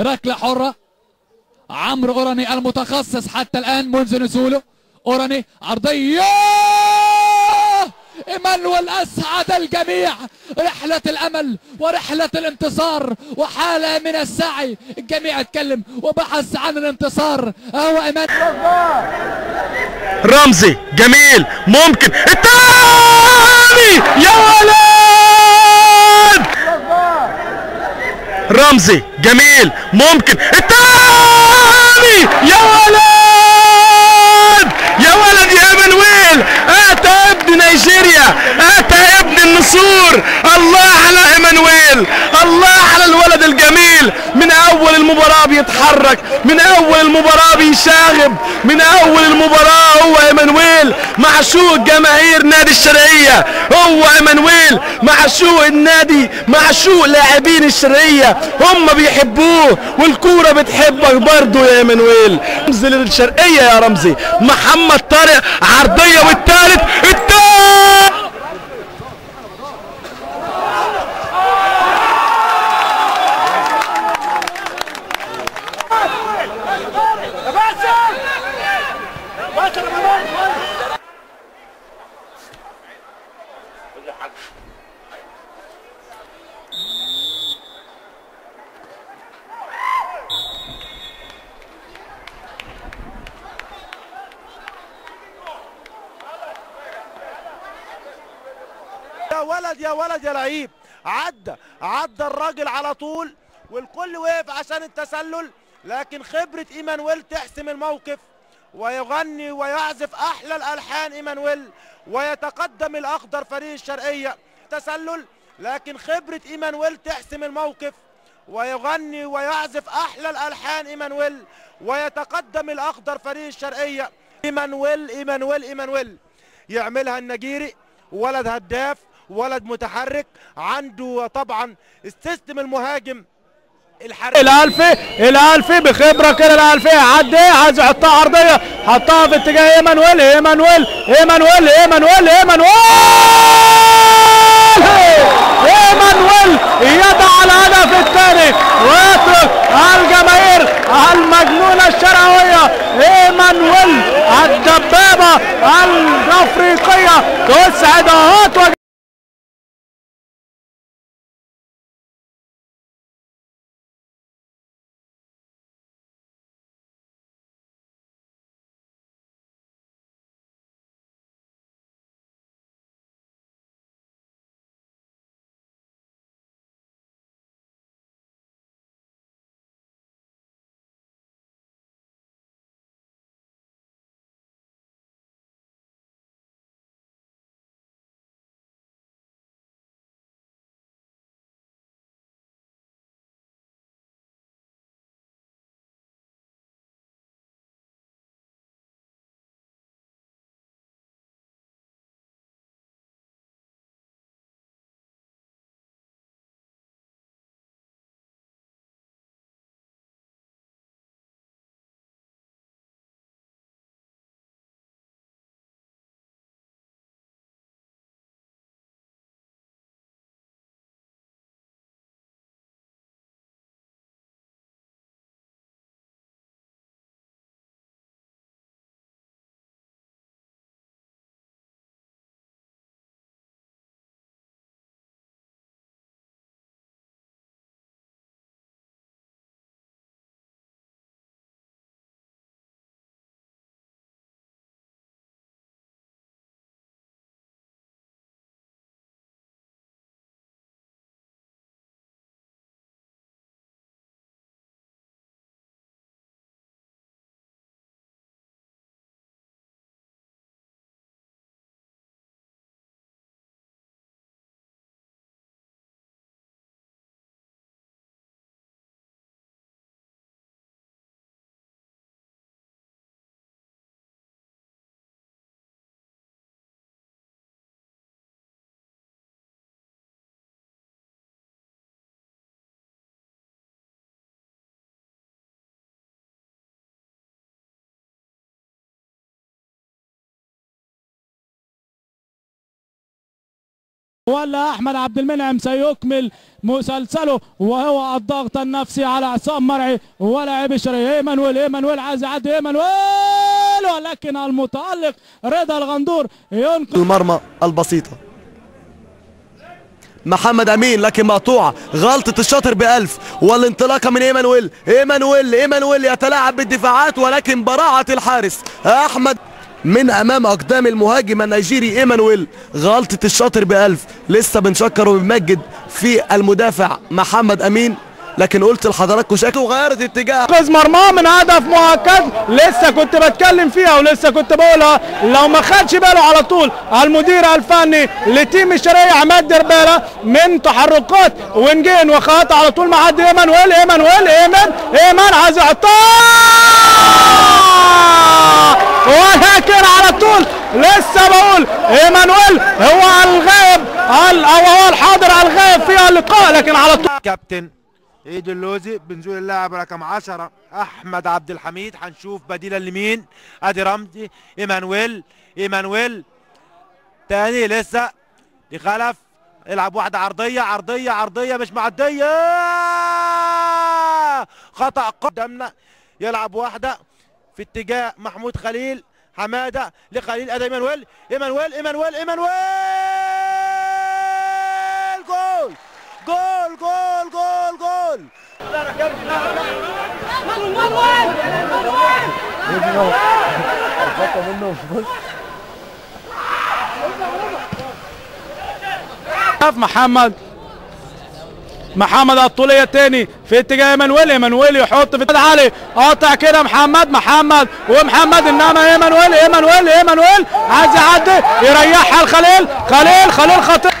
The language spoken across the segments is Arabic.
ركلة حرة. عمرو أوراني المتخصص حتى الآن منذ نزوله. أوراني عرضية! إيمانويل أسعد الجميع. رحلة الأمل ورحلة الانتصار وحالة من السعي. الجميع اتكلم وبحث عن الانتصار. هو إيمان رمزي جميل ممكن. التاني! يا ولد! رمزي جميل ممكن. التاني! يا ولد! يا ولد يا إيمانويل! آتى ابن نيجيريا آتى ابن النسور. الله على إيمانويل! الله على الولد الجميل. من أول المباراة بيتحرك من أول المباراة بيشاغب من أول المباراة هو إيمانويل معشوق جماهير نادي الشرقية. هو إيمانويل معشوق النادي معشوق لاعبين الشرقية. هم بيحبوه والكورة بتحبك برضه يا إيمانويل. رمزي للشرقية يا رمزي. محمد طارق عرضية والتالت التالت يا ولد يا ولد يا لعيب. عدى عدى الراجل على طول والكل وقف عشان التسلل. لكن خبرة إيمانويل تحسم الموقف ويغني ويعزف أحلى الألحان إيمانويل ويتقدم الاخضر فريق الشرقية. تسلل لكن خبرة إيمانويل تحسم الموقف ويغني ويعزف أحلى الألحان إيمانويل ويتقدم الاخضر فريق الشرقية. إيمانويل إيمانويل إيمانويل يعملها النجيري ولد هداف ولد متحرك عنده طبعا ال system المهاجم الحركي الألفي الألفي بخبرة كده الألفي عدي عايز يحطها عرضيه حطها في اتجاه إيمانويل إيمانويل إيمانويل إيمانويل إيمانويل! إيمانويل يضع الهدف الثاني. ويترك الجماهير المجنونة الشرعويه إيمانويل الدبابة الأفريقية تسعد اهات ولا أحمد عبد المنعم سيكمل مسلسله وهو الضغط النفسي على عصام مرعي ولاعب شري. إيمانويل إيمانويل عايز يعدي إيمانويل! ولكن المتألق رضا الغندور ينقذ المرمى البسيطة. محمد أمين لكن مقطوعة. غلطة الشاطر بألف. والانطلاقة من إيمانويل. إيمانويل إيمانويل يتلاعب بالدفاعات ولكن براعة الحارس. احمد من أمام أقدام المهاجم النيجيري إيمانويل غلطة الشاطر بألف. لسه بنشكر وبنمجد في المدافع محمد أمين. لكن قلت لحضراتكم شكله غيرت اتجاه انقاذ مرماه من هدف مؤكد. لسه كنت بتكلم فيها ولسه كنت بقولها. لو ما خدش باله على طول المدير الفني لتيم الشرقية عماد دربالة من تحركات ونجين وخط على طول معدي إيمانويل إيمانويل إيمان إيمان عايز يحطها ولكن على طول لسه بقول إيمانويل هو ال- أو هو الحاضر الغائب في اللقاء لكن على طول. كابتن عيد اللوزي بنزول اللاعب رقم 10 أحمد عبد الحميد. هنشوف بديلا لمين؟ أدي رمزي إيمانويل إيمانويل. تاني لسه لخلف يلعب واحدة عرضية عرضية عرضية مش معدية. خطأ قدامنا. يلعب واحدة في اتجاه محمود خليل. حمادة لخليل ادي إيمانويل إيمانويل إيمانويل إيمانويل! جول! جول جول جول جول! محمد محمد الطولية الثاني في اتجاه إيمانويل. إيمانويل يحط في علي قاطع كده محمد محمد ومحمد إنما إيمانويل إيمانويل إيمانويل. عايز يعدي يريحها لخليل خليل خليل خطير.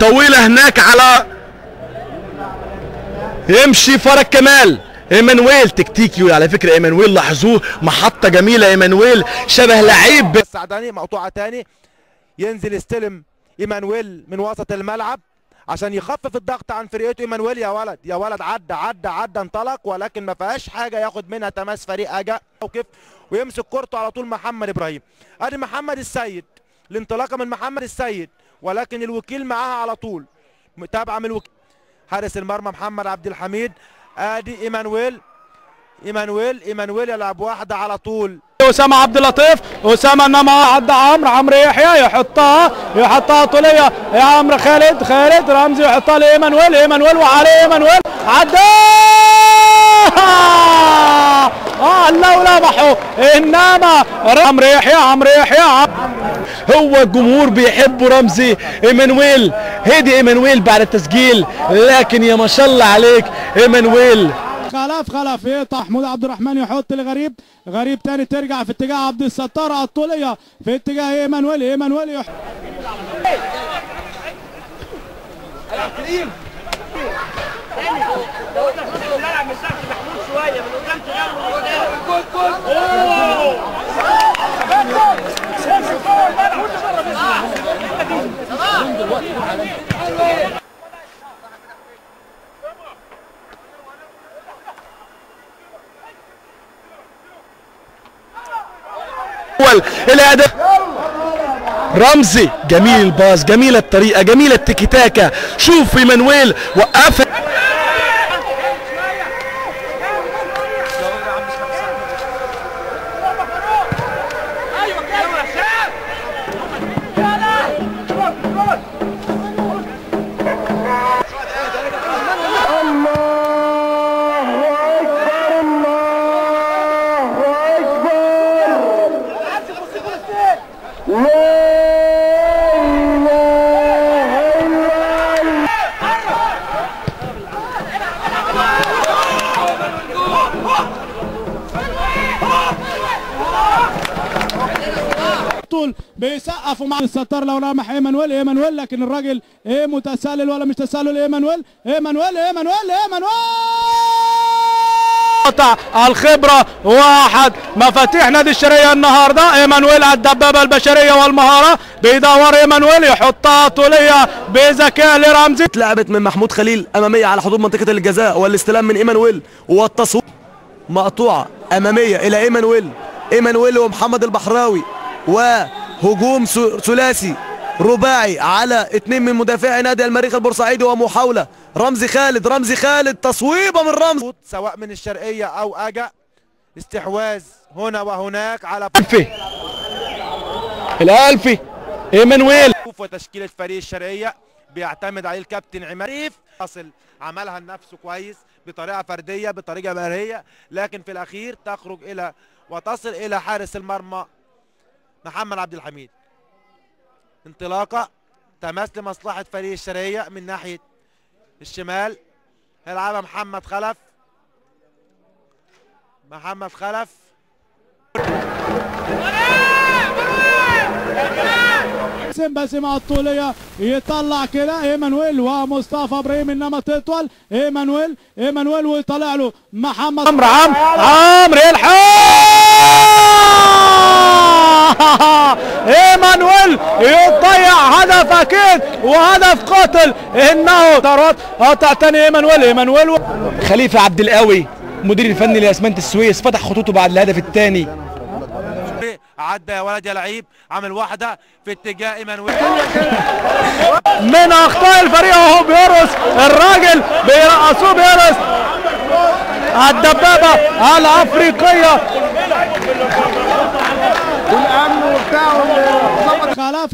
طويلة هناك على يمشي فرج كمال. إيمانويل تكتيكي. على فكرة إيمانويل لاحظوه. محطة جميلة. إيمانويل شبه لعيب. السعداني مقطوعة تاني. ينزل يستلم إيمانويل من وسط الملعب. عشان يخفف الضغط عن فريقه إيمانويل يا ولد يا ولد عدى عدى عدى انطلق ولكن ما فيهاش حاجة ياخد منها تماس فريق أجا موقف ويمسك كورته على طول محمد إبراهيم. أدي محمد السيد الانطلاقة من محمد السيد ولكن الوكيل معاها على طول. متابعة من الوكيل حارس المرمى محمد عبد الحميد. أدي إيمانويل. إيمانويل إيمانويل يلعب واحدة على طول. أسامة عبد اللطيف أسامة إنما عدى عمرو عمرو يحيى يحطها يحطها طولية. يا عمرو خالد خالد رمزي يحطها لإيمانويل إيمانويل وعليه إيمانويل عدى! آه لو لمحوا إنما عمرو يحيى عمرو يحيى. هو الجمهور بيحبوا رمزي. إيمانويل هدي إيمانويل بعد التسجيل. لكن يا ما شاء الله عليك إيمانويل. خلف خلف يقطع محمود عبد الرحمن يحط لغريب غريب تاني ترجع في اتجاه عبد الستار الطوليه في اتجاه ايمانويل ايمانويل يح... اول الاداء رمزي. جميل الباص جميل الطريقة جميل التيكي تاكا شوف إيمانويل وقفها طول بيسقفوا مع الستار لو لمح إيمانويل إيمانويل لكن الراجل إيه متسلل ولا مش تسلل؟ إيمانويل إيمانويل إيمانويل إيمانويل! قطع الخبرة واحد. مفاتيح نادي الشرقية النهاردة. إيمانويل الدبابة البشرية والمهارة. بيدور إيمانويل يحطها طولية بذكاء لرمزي. اتلعبت من محمود خليل أمامية على حدود منطقة الجزاء والاستلام من إيمانويل. والتصوير مقطوعة أمامية إلى إيمانويل. إيمانويل ومحمد البحراوي. وهجوم ثلاثي رباعي على اتنين من مدافعي نادي المريخ البورسعيدي ومحاولة. رمزي خالد رمزي خالد تصويبة من رمز. سواء من الشرقية أو أجا استحواذ هنا وهناك على الألفي الألفي. إيمانويل. وتشكيلة فريق الشرقية بيعتمد عليه الكابتن عماد أصل عملها لنفسه كويس بطريقة فردية بطريقة مهارية لكن في الأخير تخرج إلى وتصل إلى حارس المرمى محمد عبد الحميد. انطلاقة تماس لمصلحة فريق الشرقية من ناحية الشمال. يلعبها محمد خلف. محمد خلف. سيمبا سمع الطولية. يطلع كده. إيمانويل ومصطفى إبراهيم إنما تطول. إيمانويل. إيمانويل ويطلع له. محمد عمرو عمرو عمرو الحق يضيع هدف أكيد وهدف قاتل. إنه طرات قطع تاني إيمانويل. إيمانويل خليفة عبد القوي مدير الفني لأسمنت السويس فتح خطوطه بعد الهدف الثاني. عدى يا ولد يا لعيب عامل واحدة في اتجاه إيمانويل. من أخطاء الفريق وهو بيرقص الراجل بيرقصوه بيرقص الدبابة الأفريقية.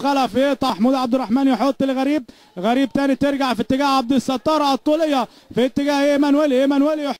خلف خلف يقطع محمود عبد الرحمن يحط لغريب. غريب تاني ترجع في اتجاه عبد الستار الطولية. في اتجاه إيمانويل إيمانويل